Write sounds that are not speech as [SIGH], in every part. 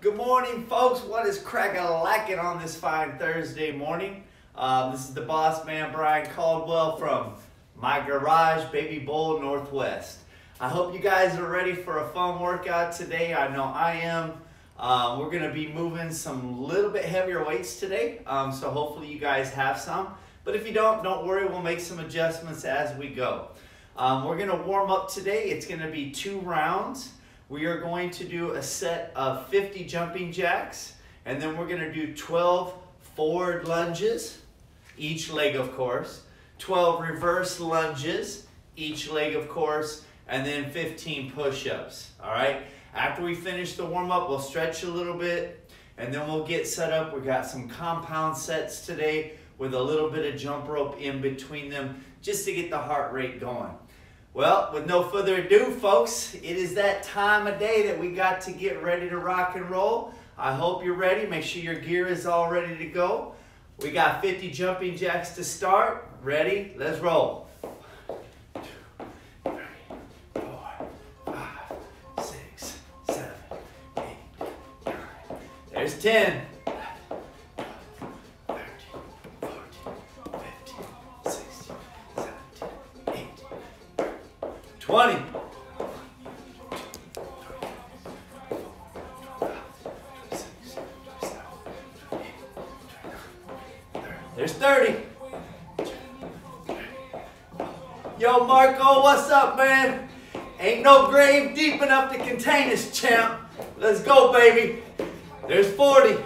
Good morning, folks. What is crack-a-lacking on this fine Thursday morning? Um, this is the boss man, Brian Caldwell from my garage, Baby Bull Northwest. I hope you guys are ready for a fun workout today. I know I am. Um, we're going to be moving some little bit heavier weights today, um, so hopefully you guys have some. But if you don't, don't worry, we'll make some adjustments as we go. Um, we're going to warm up today. It's going to be two rounds. We are going to do a set of 50 jumping jacks, and then we're going to do 12 forward lunges, each leg of course, 12 reverse lunges, each leg of course, and then 15 push-ups, all right? After we finish the warm-up, we'll stretch a little bit, and then we'll get set up. We got some compound sets today with a little bit of jump rope in between them just to get the heart rate going. Well, with no further ado, folks, it is that time of day that we got to get ready to rock and roll. I hope you're ready. Make sure your gear is all ready to go. We got 50 jumping jacks to start. Ready? Let's roll. There's 10. 20. There's 30. Yo, Marco, what's up, man? Ain't no grave deep enough to contain us, champ. Let's go, baby. There's 40.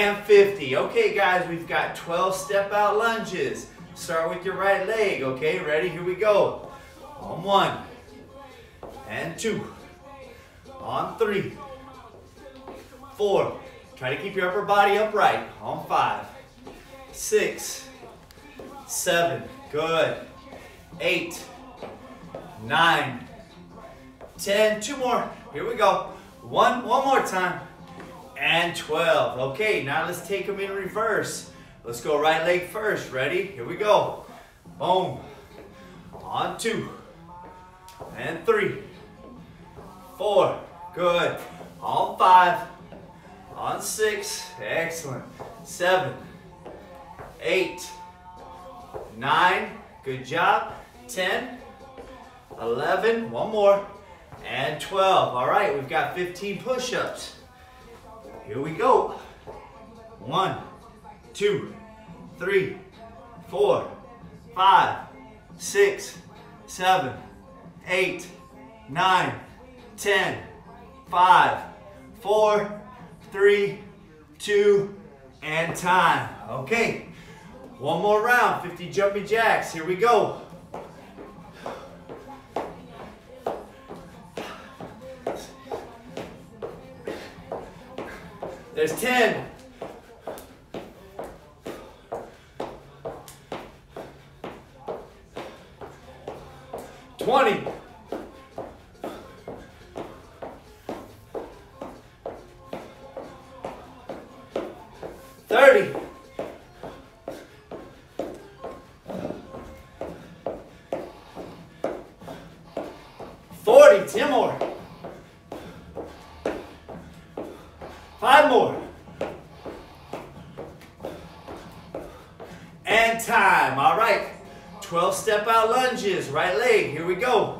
And 50. Okay, guys, we've got 12 step out lunges. Start with your right leg, okay? Ready? Here we go. On one, and two, on three, four. Try to keep your upper body upright. On five, six, seven, good. Eight, nine, ten. Two more. Here we go. One, one more time and 12. Okay, now let's take them in reverse. Let's go right leg first. Ready? Here we go. Boom. On two. And three. Four. Good. On five. On six. Excellent. Seven. Eight. Nine. Good job. Ten. Eleven. One more. And 12. All right, we've got 15 push-ups. Here we go. One, two, three, four, five, six, seven, eight, nine, ten, five, four, three, two, and time. Okay, one more round, 50 jumping jacks. Here we go. There's 10. Twenty. Step out lunges. Right leg. Here we go.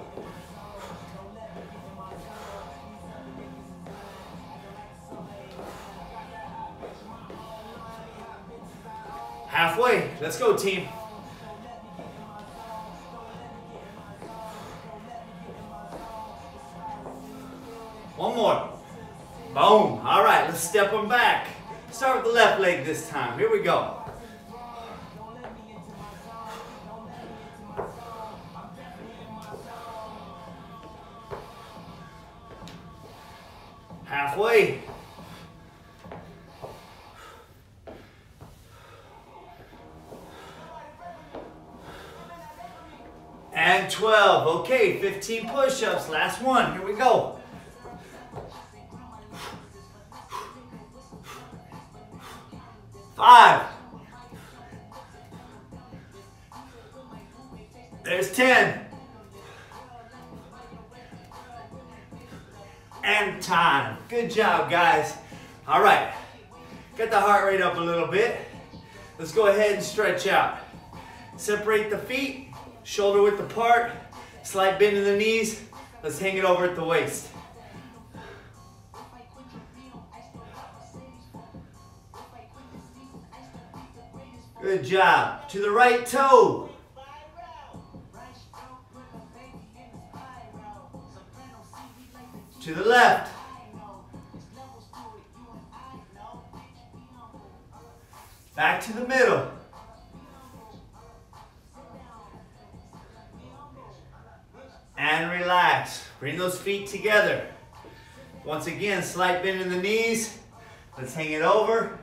15 push-ups. Last one. Here we go. Five. There's 10. And time. Good job, guys. All right. Get the heart rate up a little bit. Let's go ahead and stretch out. Separate the feet, shoulder width apart, slight bend in the knees. Let's hang it over at the waist. Good job. To the right toe. To the left. Back to the middle. And relax. Bring those feet together. Once again, slight bend in the knees. Let's hang it over.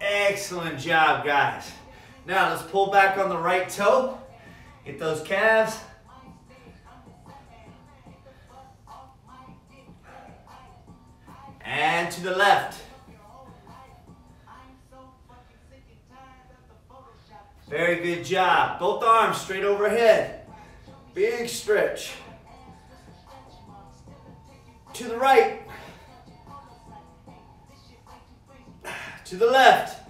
Excellent job, guys. Now let's pull back on the right toe. Get those calves. And to the left. Very good job. Both arms straight overhead. Big stretch. To the right. To the left.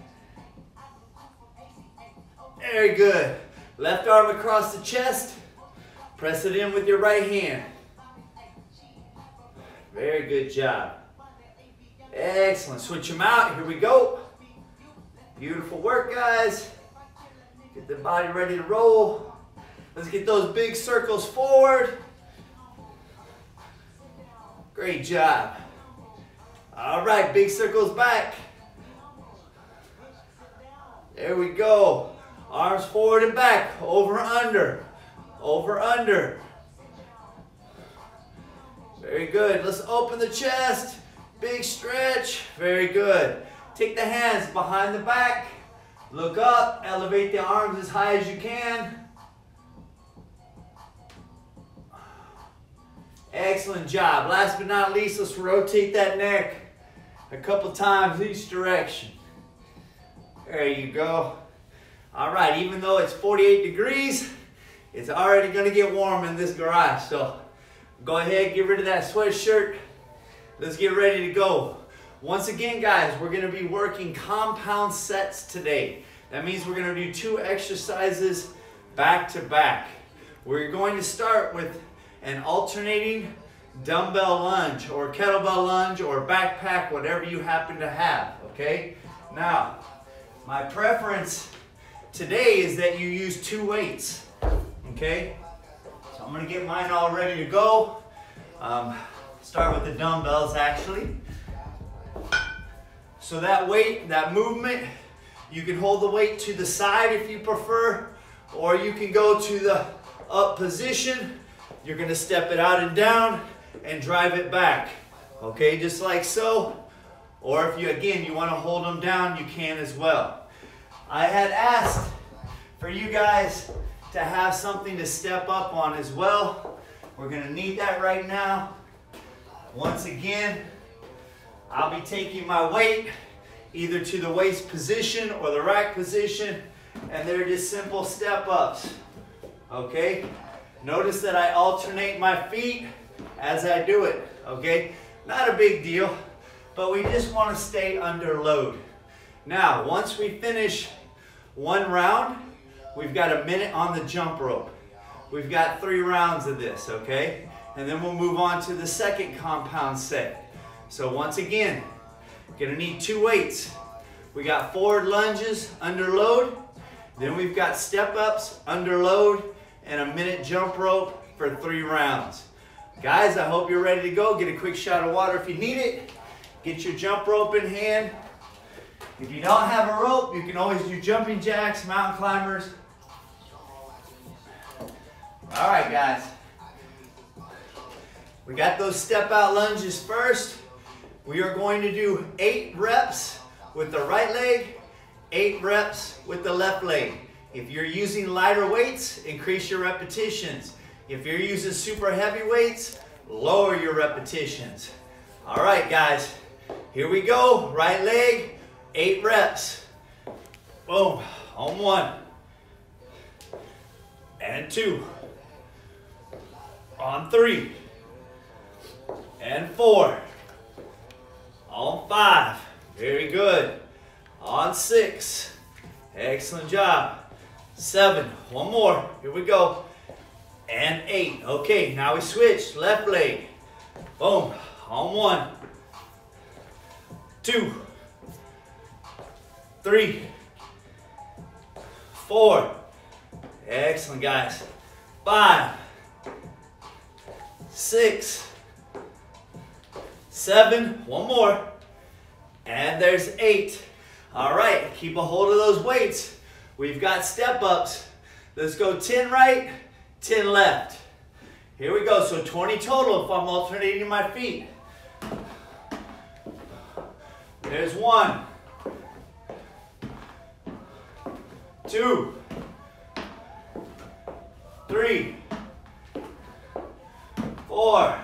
Very good. Left arm across the chest. Press it in with your right hand. Very good job. Excellent. Switch them out. Here we go. Beautiful work, guys. Get the body ready to roll. Let's get those big circles forward. Great job. All right, big circles back. There we go. Arms forward and back, over, under, over, under. Very good. Let's open the chest. Big stretch. Very good. Take the hands behind the back. Look up. Elevate the arms as high as you can. Excellent job. Last but not least, let's rotate that neck a couple times each direction. There you go. All right, even though it's 48 degrees, it's already gonna get warm in this garage. So go ahead, get rid of that sweatshirt. Let's get ready to go. Once again, guys, we're gonna be working compound sets today. That means we're gonna do two exercises back to back. We're going to start with an alternating dumbbell lunge or kettlebell lunge or backpack, whatever you happen to have, okay? Now, my preference today is that you use two weights, okay? So I'm gonna get mine all ready to go. Um, start with the dumbbells actually. So that weight, that movement, you can hold the weight to the side if you prefer, or you can go to the up position. You're gonna step it out and down and drive it back. Okay, just like so. Or if you, again, you want to hold them down, you can as well. I had asked for you guys to have something to step up on as well. We're to need that right now. Once again, I'll be taking my weight either to the waist position or the rack position, and they're just simple step ups. Okay? Notice that I alternate my feet as I do it. Okay? Not a big deal but we just want to stay under load. Now, once we finish one round, we've got a minute on the jump rope. We've got three rounds of this, okay? And then we'll move on to the second compound set. So once again, gonna need two weights. We got forward lunges under load, then we've got step ups under load, and a minute jump rope for three rounds. Guys, I hope you're ready to go. Get a quick shot of water if you need it. Get your jump rope in hand. If you don't have a rope, you can always do jumping jacks, mountain climbers. All right, guys. We got those step out lunges first. We are going to do eight reps with the right leg, eight reps with the left leg. If you're using lighter weights, increase your repetitions. If you're using super heavy weights, lower your repetitions. All right, guys. Here we go, right leg, eight reps. Boom, on one. And two. On three. And four. On five. Very good. On six. Excellent job. Seven. One more. Here we go. And eight. Okay, now we switch. Left leg. Boom. On one. Two. Three. Four. Excellent, guys. Five. Six. Seven. One more. And there's eight. All right, keep a hold of those weights. We've got step ups. Let's go 10 right, 10 left. Here we go, so 20 total if I'm alternating my feet. There's one, two, three, four,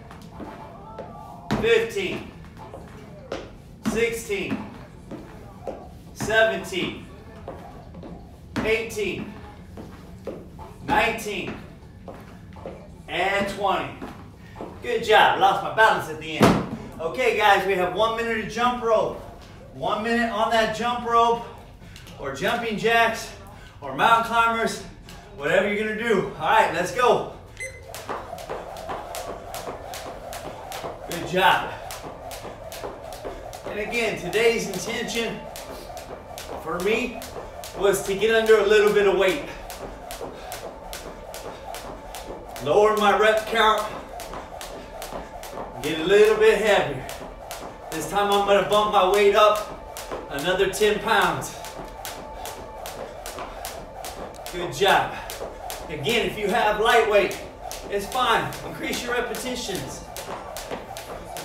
fifteen, sixteen. 17, 18, 19, and 20. Good job. Lost my balance at the end. Okay, guys, we have one minute of jump rope. One minute on that jump rope, or jumping jacks, or mountain climbers, whatever you're gonna do. All right, let's go. Good job. And again, today's intention for me was to get under a little bit of weight. Lower my rep count, get a little bit heavier. This time I'm gonna bump my weight up another 10 pounds. Good job. Again, if you have lightweight, it's fine. Increase your repetitions.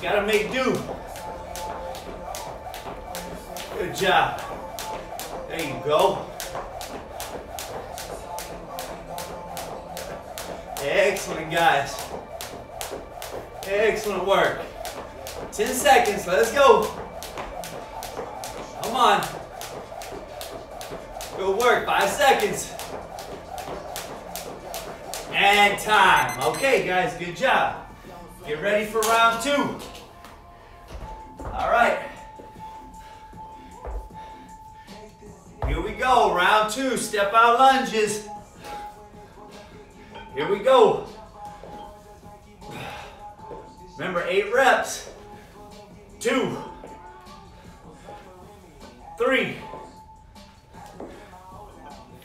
Gotta make do. Good job. There you go. Excellent, guys. Excellent work. 10 seconds, let's go. Come on. Good work, five seconds. And time. Okay, guys, good job. Get ready for round two. All right. Here we go, round two, step out lunges. Here we go. Remember, eight reps. Two, three,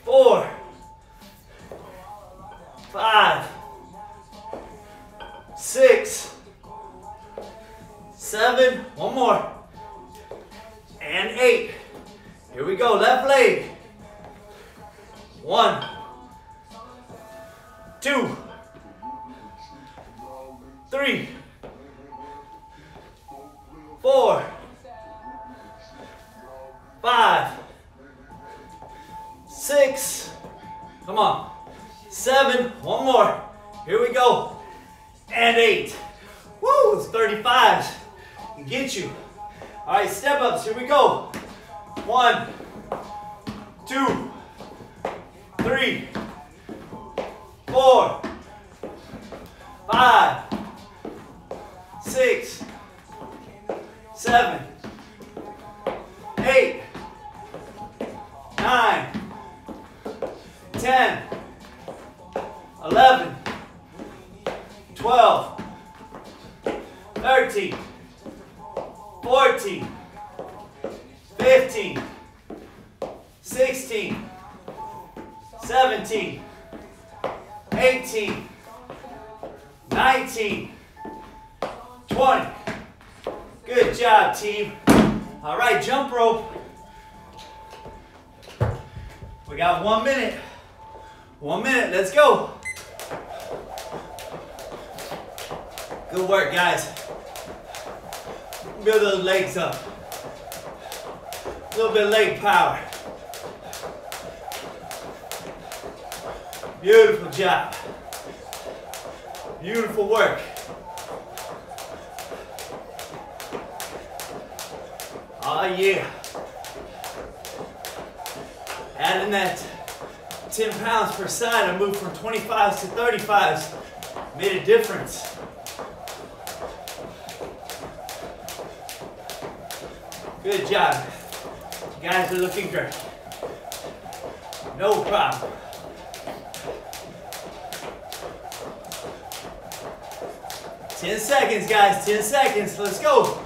four, team. All right, jump rope. We got one minute. One minute, let's go. Good work, guys. Build those legs up. A little bit of leg power. Beautiful job. Beautiful work. Oh yeah. Adding that 10 pounds per side, I moved from 25s to 35s. Made a difference. Good job. You guys are looking great. No problem. Ten seconds, guys, ten seconds. Let's go.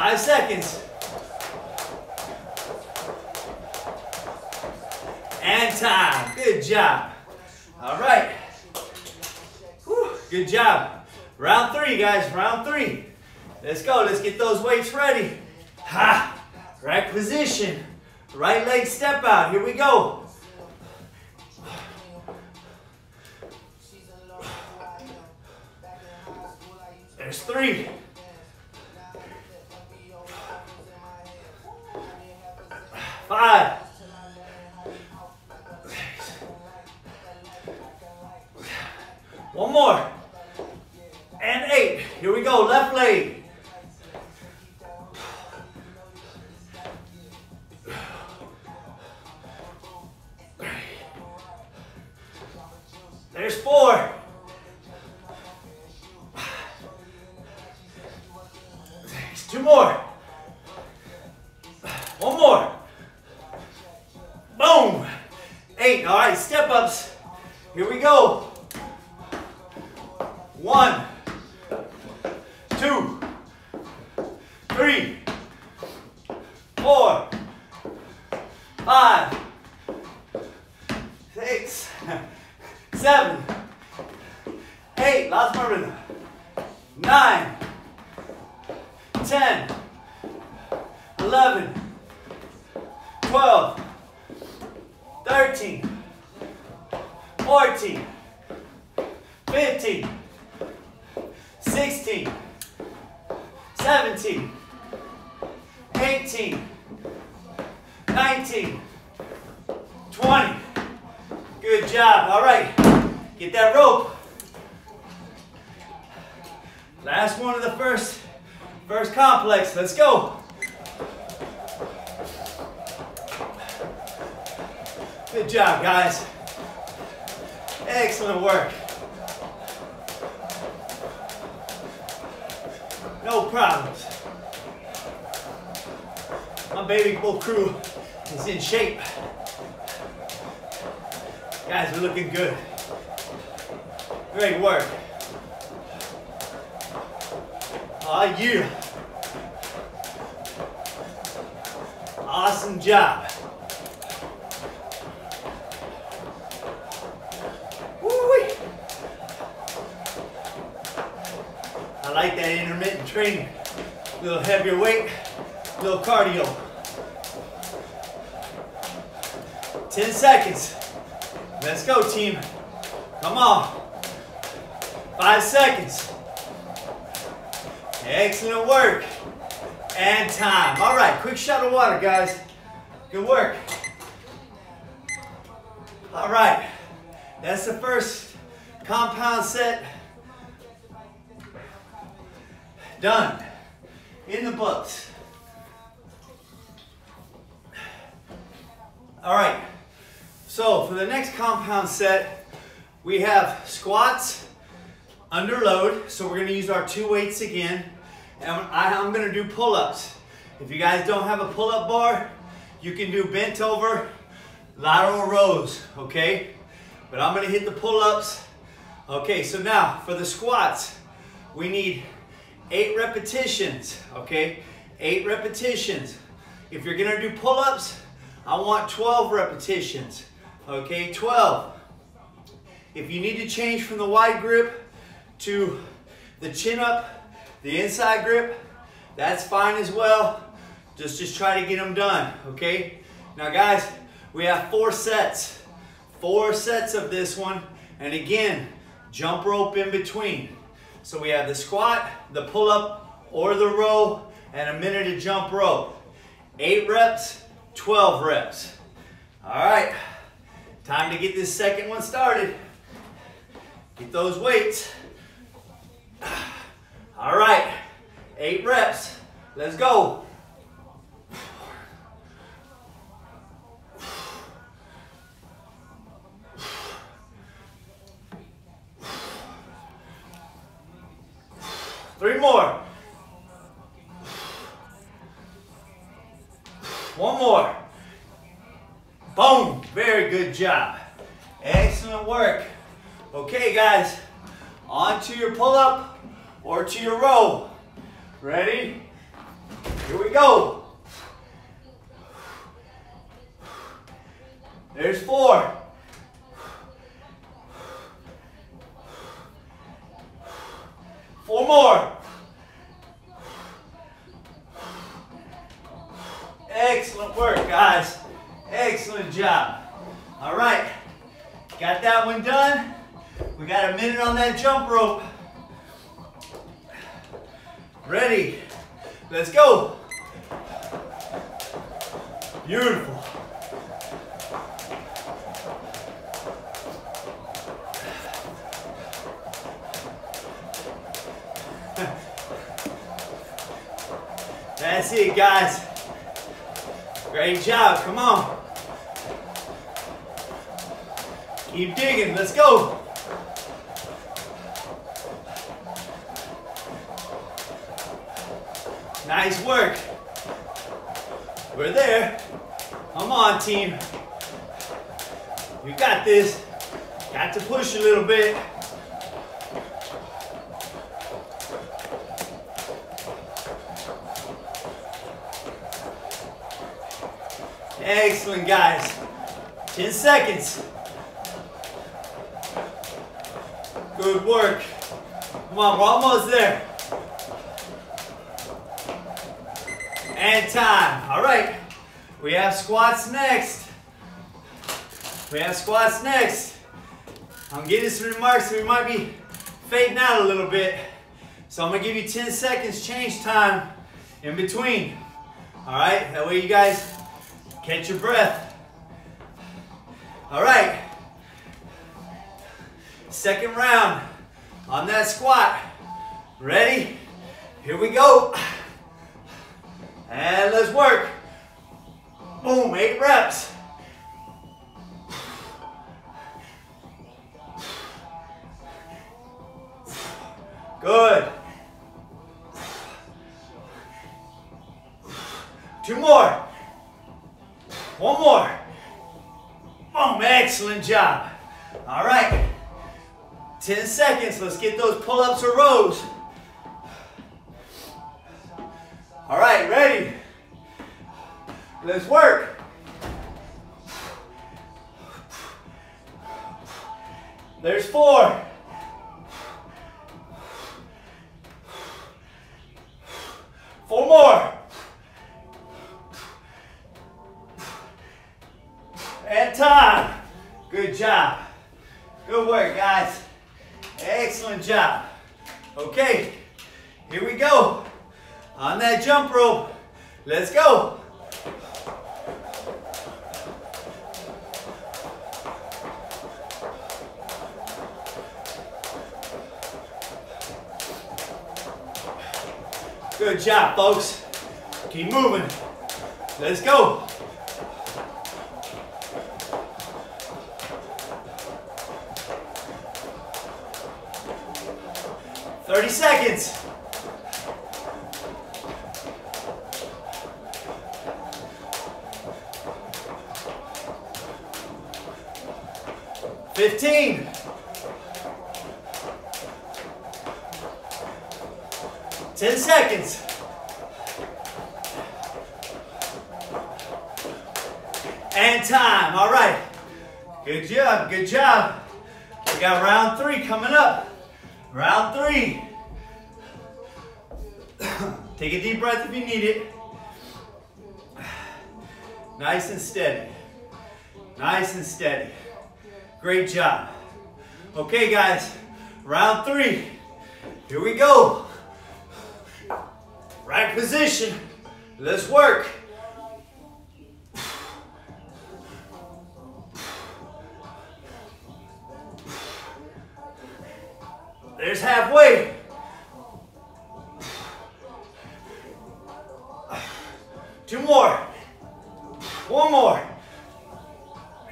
Five seconds. And time. Good job. All right. Whew, good job. Round three, guys. Round three. Let's go. Let's get those weights ready. Ha! Right position. Right leg step out. Here we go. Two more. One more. Boom. Eight. All right, step ups. Here we go. One, two, three, four, five, six, seven, eight. Last more rhythm. Nine. 10, 11, 12, 13, 14, 15, 16, 17, 18, 19, 20. Good job. All right. Get that rope. Last one of the first First complex, let's go. Good job, guys. Excellent work. No problems. My baby bull crew is in shape. Guys, we're looking good. Great work. Oh yeah. Awesome job. Woo-wee. I like that intermittent training. A little heavier weight, a little cardio. 10 seconds. Let's go, team. Come on. Five seconds. Excellent work. And time. All right, quick shot of water, guys. Good work. All right, that's the first compound set. Done. In the books. All right, so for the next compound set, we have squats under load. So we're gonna use our two weights again. And I'm gonna do pull-ups. If you guys don't have a pull-up bar, you can do bent over lateral rows, okay? But I'm gonna hit the pull-ups. Okay, so now for the squats, we need eight repetitions, okay? Eight repetitions. If you're gonna do pull-ups, I want 12 repetitions, okay? 12. If you need to change from the wide grip to the chin up, the inside grip, that's fine as well. Just, just try to get them done, okay? Now guys, we have four sets. Four sets of this one. And again, jump rope in between. So we have the squat, the pull up, or the row, and a minute of jump rope. Eight reps, 12 reps. All right, time to get this second one started. Get those weights. All right, eight reps. Let's go. Work. We're there. Come on, team. You got this. Got to push a little bit. Excellent, guys. 10 seconds. Good work. Come on, we're almost there. And time. All right. We have squats next. We have squats next. I'm getting some remarks. We might be fading out a little bit. So I'm to give you 10 seconds change time in between. All right. That way you guys Catch your breath. All right. Second round on that squat. Ready? Here we go. And let's work. Boom, eight reps. Good. Two more. One more. Boom, excellent job. All right, 10 seconds. Let's get those pull-ups or rows. All right, ready? Let's work. There's four. Four more. There's halfway. Two more. One more.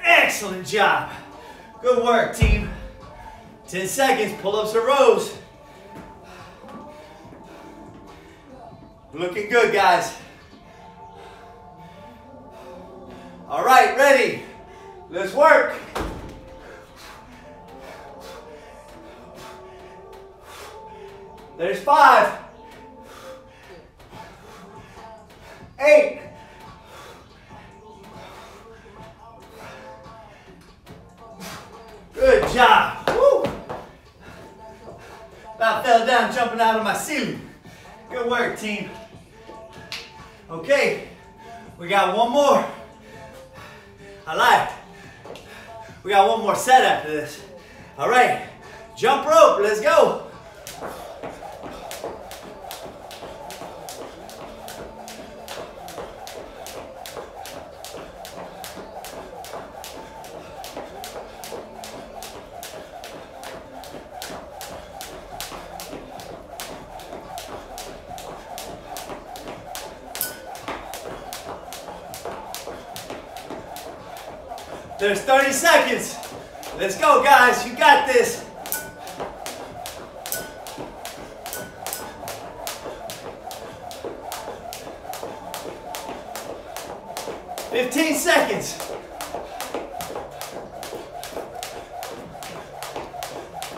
Excellent job. Good work, team. 10 seconds, pull-ups or rows. Looking good, guys. All right, ready. Let's work. There's five. Eight. Good job. Woo. About fell down jumping out of my ceiling. Good work, team. Okay, we got one more. I like. We got one more set after this. All right, jump rope, let's go.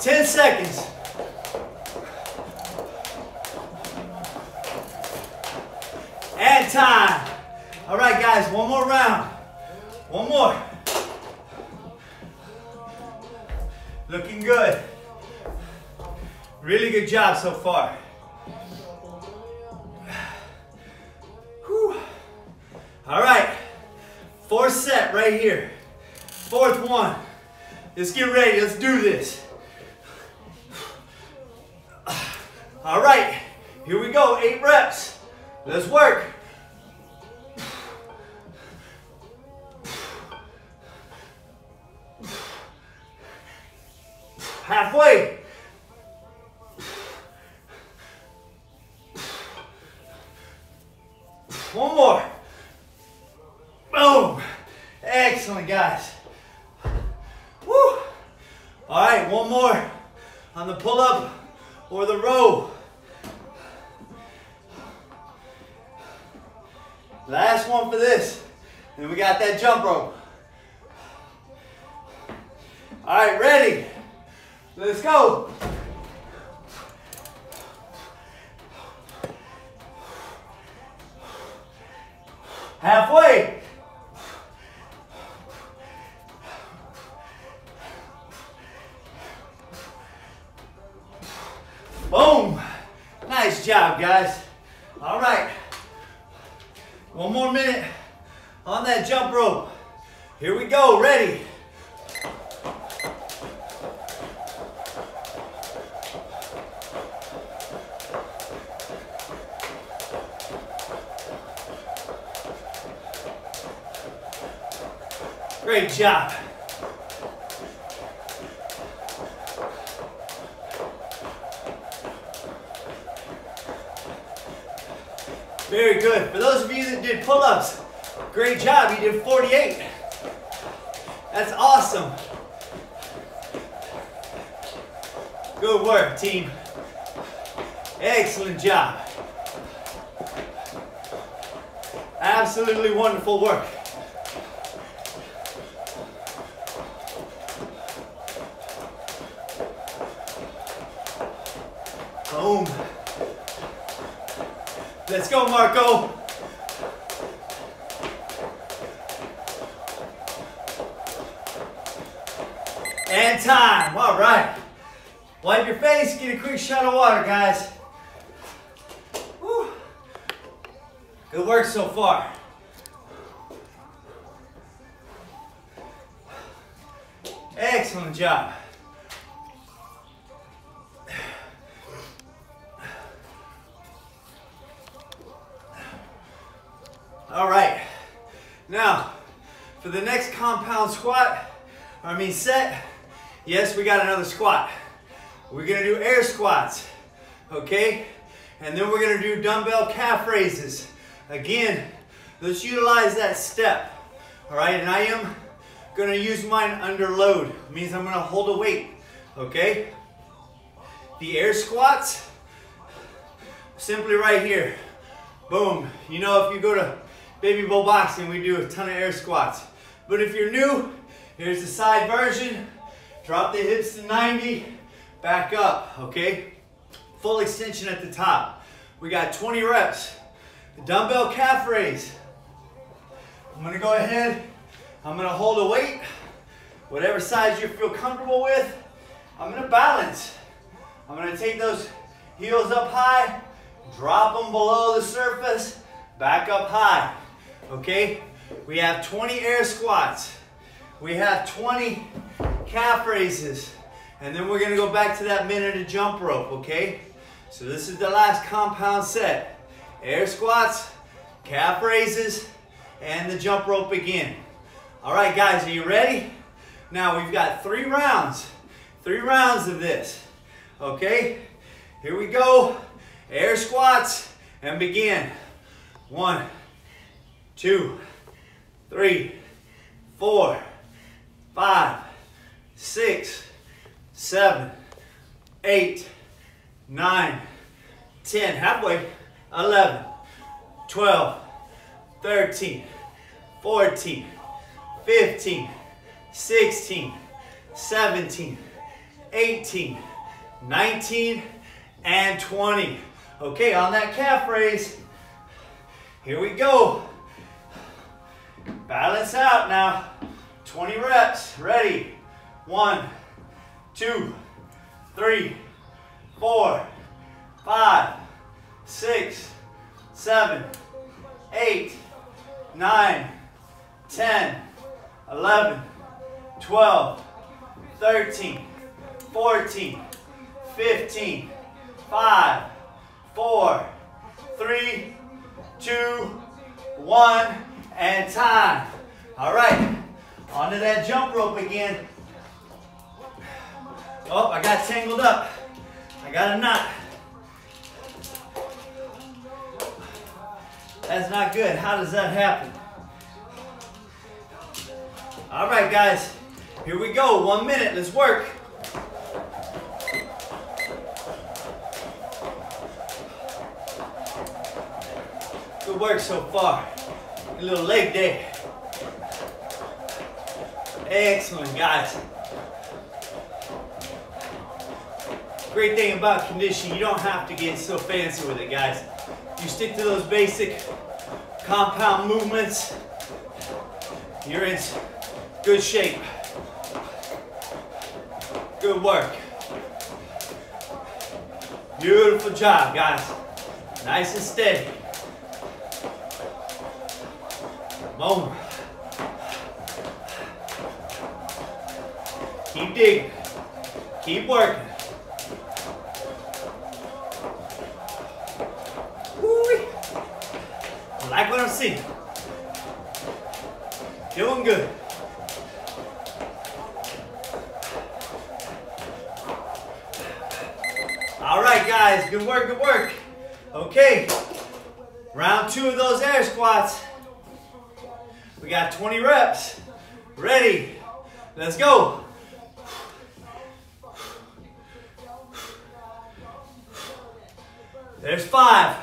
10 seconds. And time. All right, guys, one more round. One more. Looking good. Really good job so far. Whew. All right, fourth set right here. Fourth one. Let's get ready, let's do this. That jump rope. Here we go, ready. Great job. Very good. For those of you that did pull-ups, great job. You did 48. That's awesome. Good work, team. Excellent job. Absolutely wonderful work. Boom. Let's go, Marco. Shot of water, guys. Woo. Good work so far. Excellent job. All right. Now, for the next compound squat, I mean set, yes, we got another squat. We're gonna do air squats, okay? And then we're gonna do dumbbell calf raises. Again, let's utilize that step, all right? And I am gonna use mine under load. It means I'm gonna hold a weight, okay? The air squats, simply right here. Boom. You know, if you go to Baby Bull Boxing, we do a ton of air squats. But if you're new, here's the side version. Drop the hips to 90, back up, okay? Full extension at the top. We got 20 reps. The dumbbell calf raise. I'm gonna go ahead, I'm gonna hold a weight, whatever size you feel comfortable with. I'm gonna balance. I'm gonna take those heels up high, drop them below the surface, back up high, okay? We have 20 air squats. We have 20 calf raises. And then we're gonna go back to that minute of jump rope, okay? So this is the last compound set. Air squats, calf raises, and the jump rope again. All right, guys, are you ready? Now we've got three rounds, three rounds of this, okay? Here we go, air squats, and begin. One, two, three, four, five, six, seven, eight, nine, 10, halfway, 11, 12, 13, 14, 15, 16, 17, 18, 19, and 20. Okay, on that calf raise, here we go. Balance out now. 20 reps. Ready? One, two, three, four, five, six, seven, eight, nine, 10, 11, 12, 13, 14, 15, 5, 4, 3, 2, 1, and time. All right, onto that jump rope again. Oh, I got tangled up. I got a knot. That's not good. How does that happen? All right, guys, here we go. One minute, let's work. Good work so far. A little leg day. Excellent, guys. Great thing about conditioning, you don't have to get so fancy with it, guys. You stick to those basic compound movements, you're in good shape. Good work. Beautiful job, guys. Nice and steady. Boom. Keep digging. Keep working. Like what I'm seeing. Doing good. All right, guys, good work, good work. Okay, round two of those air squats. We got 20 reps. Ready? Let's go. There's five.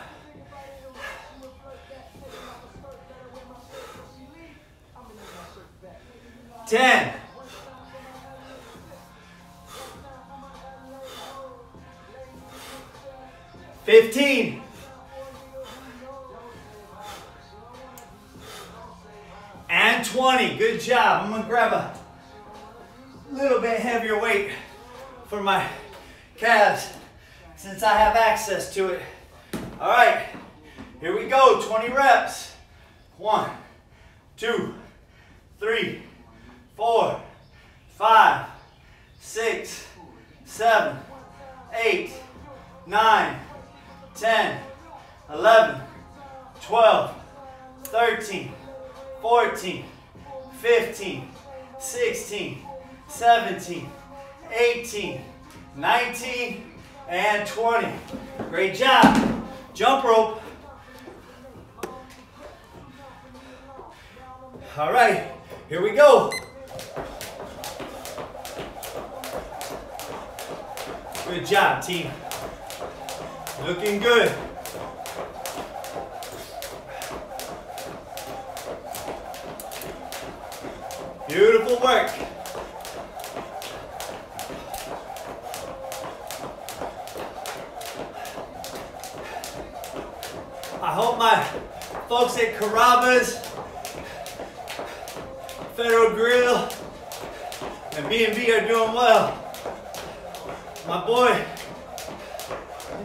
Good job, team. Looking good. Beautiful work. I hope my folks at Carrabba's, Federal Grill, and B&B are doing well. My boy,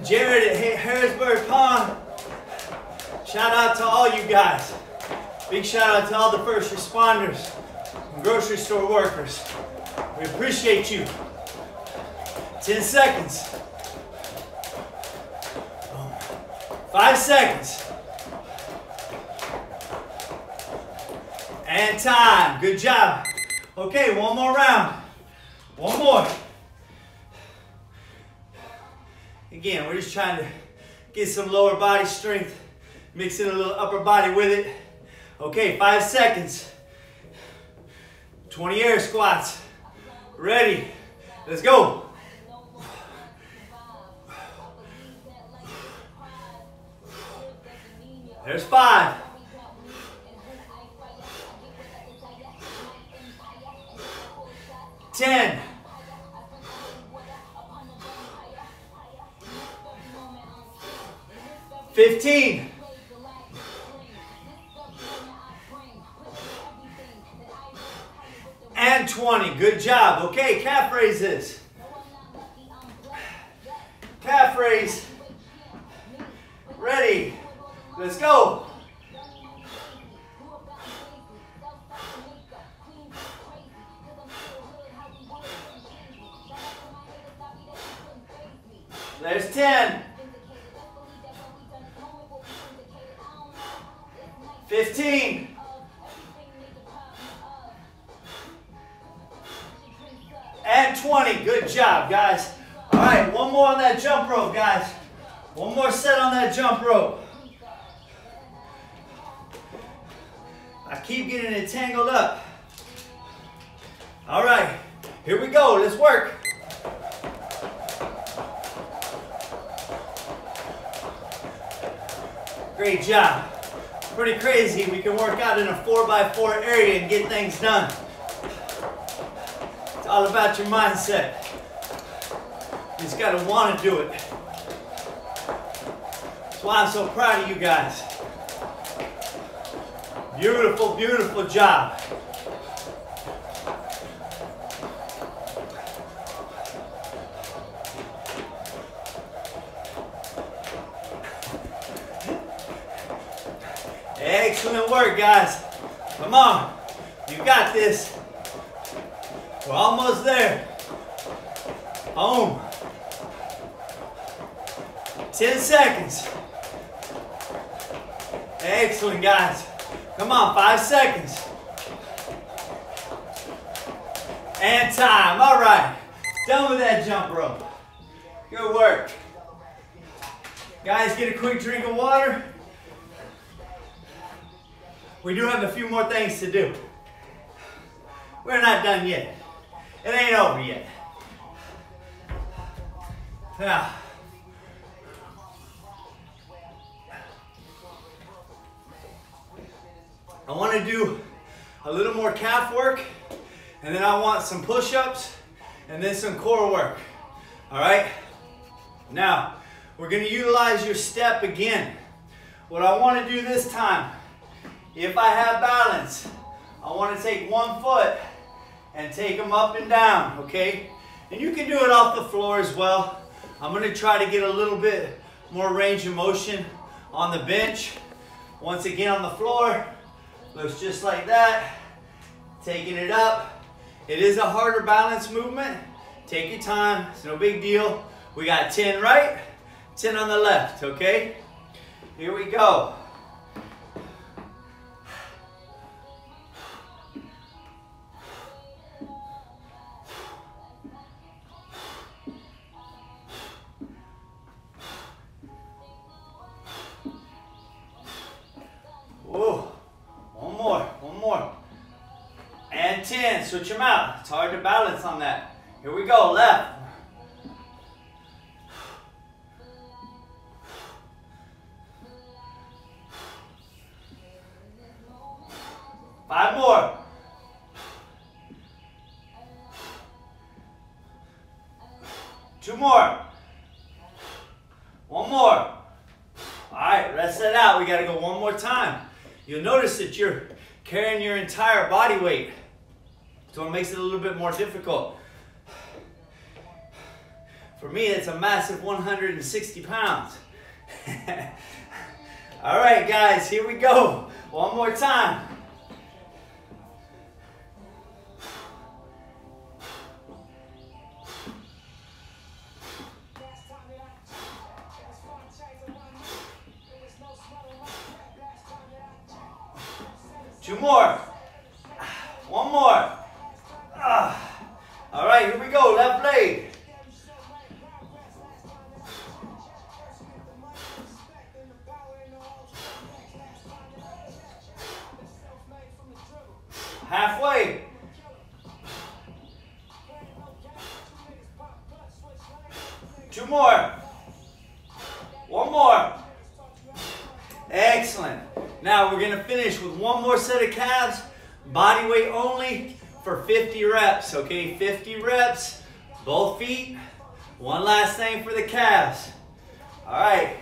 Jared at Harrisburg Pond, shout out to all you guys. Big shout out to all the first responders and grocery store workers. We appreciate you. 10 seconds. Five seconds. And time. Good job. Okay, one more round. Trying to get some lower body strength, mix in a little upper body with it. Okay, five seconds. 20 air squats. Ready. Let's go. There's five. Ten. Fifteen. And 20. Good job. Okay, calf raises. Calf raise. Ready. Let's go. There's 10. One more on that jump rope, guys. One more set on that jump rope. I keep getting it tangled up. All right, here we go. Let's work. Great job. Pretty crazy. We can work out in a 4x4 area and get things done. It's all about your mindset. You just gotta wanna do it. That's why I'm so proud of you guys. Beautiful, beautiful job. Excellent work, guys. Come on. You got this. We're almost there. Boom. 10 seconds. Excellent, guys. Come on, five seconds. And time. All right. Done with that jump rope. Good work. Guys, get a quick drink of water. We do have a few more things to do. We're not done yet. It ain't over yet. Now, I want to do a little more calf work, and then I want some push-ups, and then some core work. All right? Now, we're going to utilize your step again. What I want to do this time, if I have balance, I want to take one foot and take them up and down, okay? And you can do it off the floor as well. I'm going to try to get a little bit more range of motion on the bench. Once again on the floor. Looks just like that. Taking it up. It is a harder balance movement. Take your time, it's no big deal. We got 10 right, 10 on the left, okay? Here we go. Switch them out. It's hard to balance on that. Here we go, left. Five more. Two more. One more. All right, rest that out. We got to go one more time. You'll notice that you're carrying your entire body weight. So it makes it a little bit more difficult. For me, it's a massive 160 pounds. [LAUGHS] All right, guys, here we go. One more time. Okay? 50 reps, both feet. One last thing for the calves. All right,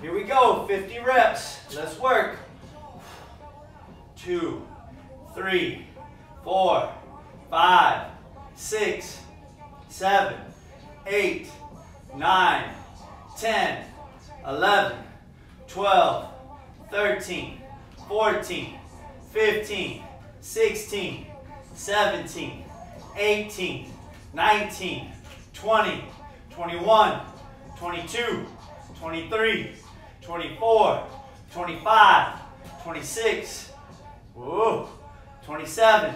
here we go, 50 reps. Let's work. Two, three, four, five, six, seven, eight, nine, 10, 11, 12, 13, 14, 15, 16, 17, 18, 19, 20, 21, 22, 23, 24, 25, 26, whoa, 27,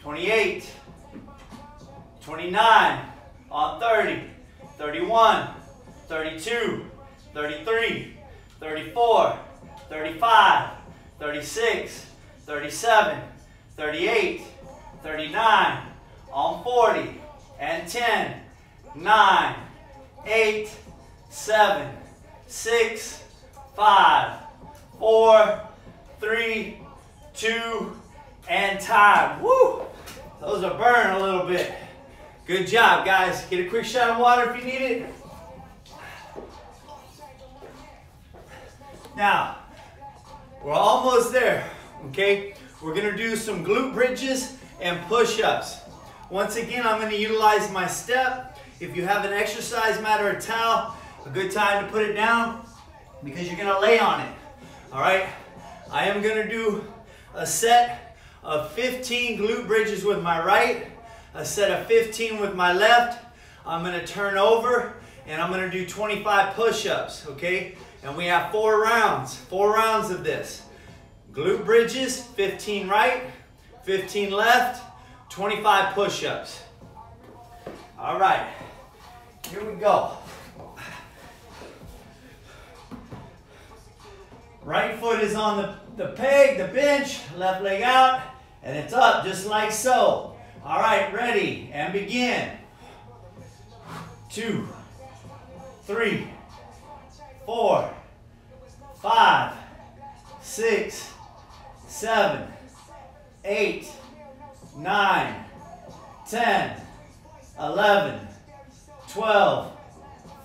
28, 29, on 30, 31, 32, 33, 34, 35, 36, 37, 38, 39, on 40, and 10, 9, 8, 7, 6, 5, 4, 3, 2, and time. Woo! Those are burn a little bit. Good job, guys. Get a quick shot of water if you need it. Now, we're almost there, okay? We're gonna do some glute bridges and push-ups. Once again, I'm gonna utilize my step. If you have an exercise mat or a towel, a good time to put it down because you're gonna lay on it. All right, I am gonna do a set of 15 glute bridges with my right, a set of 15 with my left. I'm gonna turn over and I'm gonna do 25 push-ups, okay? And we have four rounds, four rounds of this. Glute bridges, 15 right, 15 left, 25 push-ups. All right, here we go. Right foot is on the, the peg, the bench, left leg out, and it's up just like so. All right, ready, and begin. Two, three, four, five, six, seven, eight, nine, 10, 11, 12,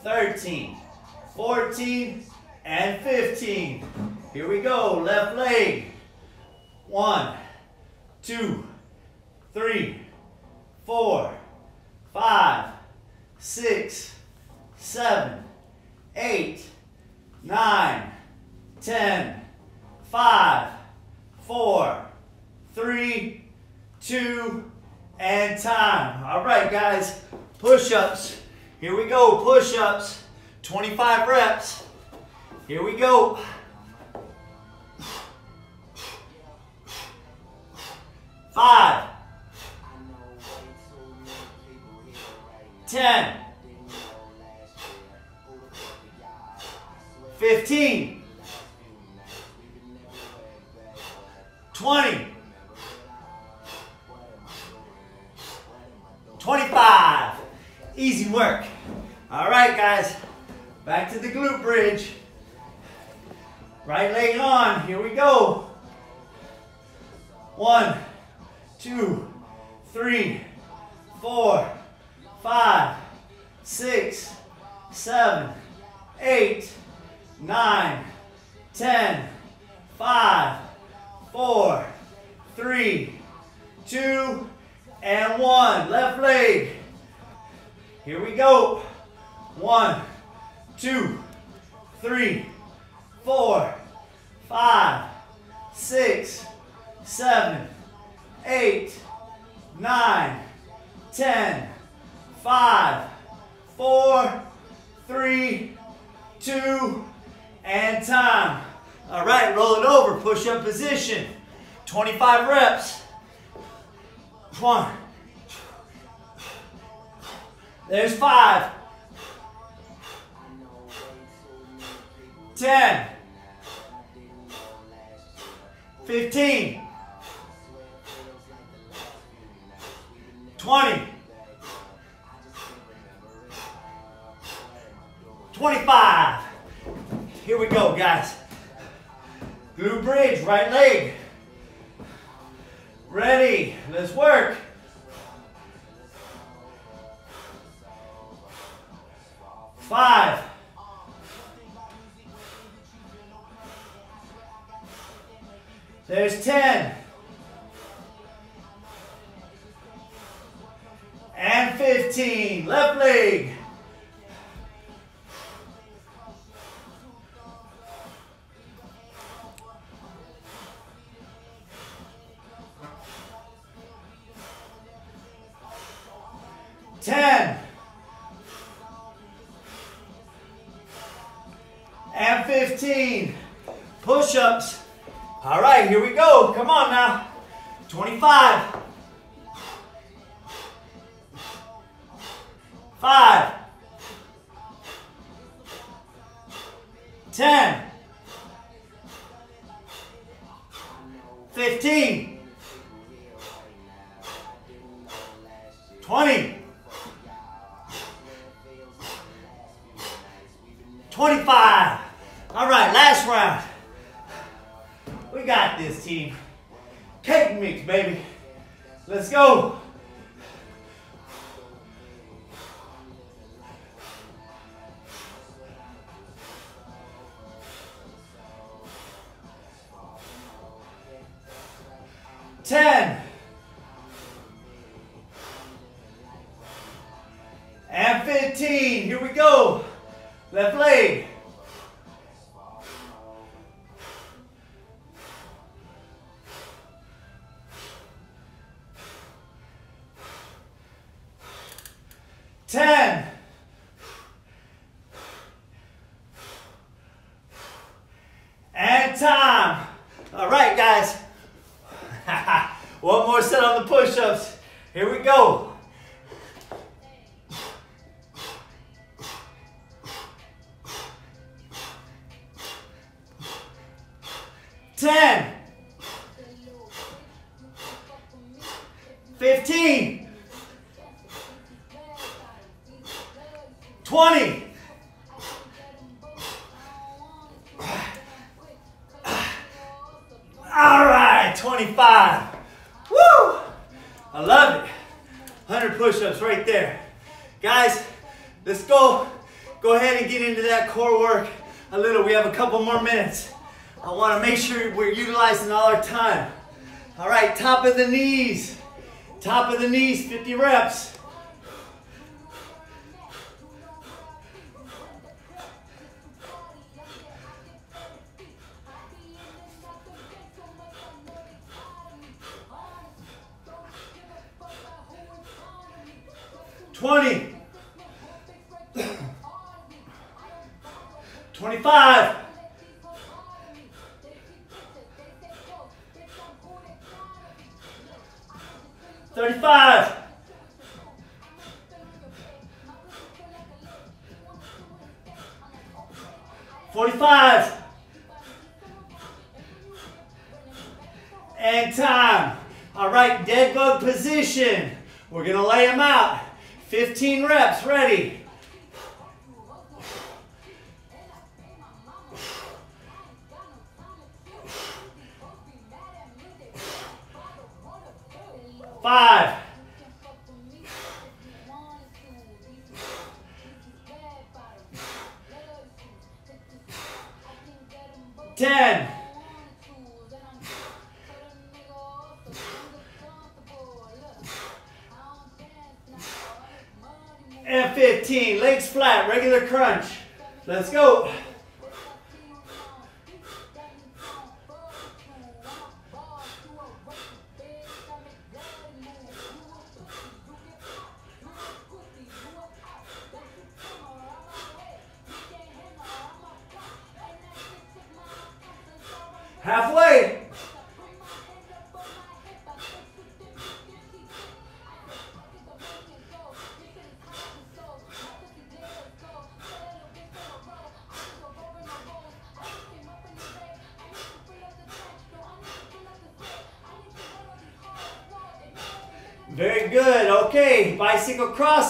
13, 14, and 15. Here we go, left leg. One, two, three, four, five, six, seven, eight, nine, 10, 5, 4, 3, 2, and time. All right, guys, push-ups. Here we go, push-ups. 25 reps. Here we go. Five. Ten. Fifteen. Twenty. Twenty-five. Easy work. All right, guys. Back to the glute bridge. Right leg on. Here we go. One two, three, four, five, six, seven, eight, nine, ten, five, four, three, two, and one. Left leg. Here we go. One, two, three, four, five, six, seven, eight, nine, ten, five, four, three, two, and time. All right, roll it over, push up position. 25 reps. One. There's five. Ten. Fifteen. 20. 25. Here we go, guys. Glute bridge, right leg. Ready, let's work. Five. There's 10. And 15. Left leg. Push-ups. All right, here we go. Come on now. 25. 10, 15, 20, 25. Woo! I love it. 100 push-ups right there. Guys, let's go. Go ahead and get into that core work a little. We have a couple more minutes. I want to make sure we're utilizing all our time. All right, top of the knees. Top of the knees, 50 reps. Twenty. [COUGHS] Twenty-five. 10. And 15, legs flat, regular crunch. Let's go.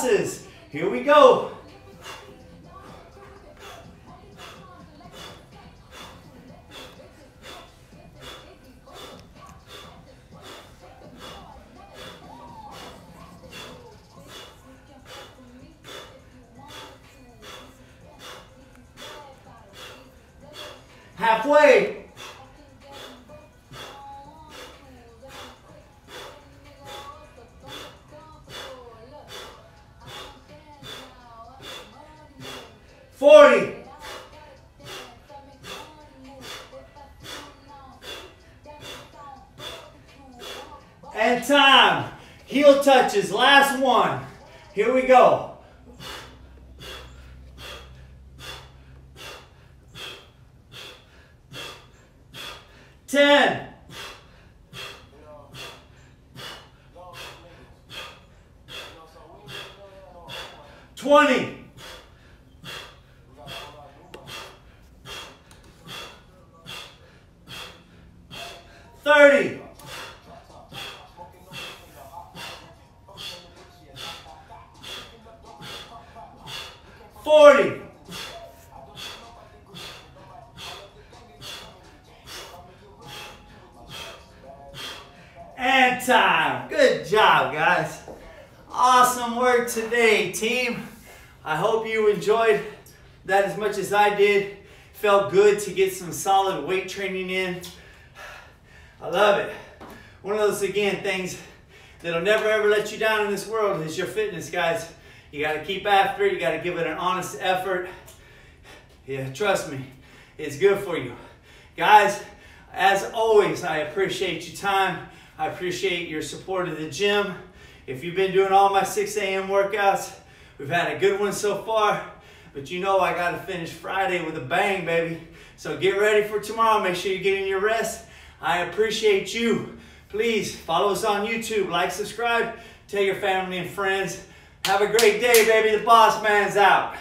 Bicycle touches, last one. Here we go. Ten. Twenty. Thirty. Forty. And time. Good job, guys. Awesome work today, team. I hope you enjoyed that as much as I did. Felt good to get some solid weight training in. I love it. One of those, again, things that'll never ever let you down in this world is your fitness, guys. You got to keep after it. You got to give it an honest effort. Yeah, trust me, it's good for you. Guys, as always, I appreciate your time. I appreciate your support of the gym. If you've been doing all my 6 a.m. workouts, we've had a good one so far. But you know I got to finish Friday with a bang, baby. So get ready for tomorrow. Make sure you're getting your rest. I appreciate you. Please follow us on YouTube, like, subscribe, tell your family and friends. Have a great day, baby. The boss man's out.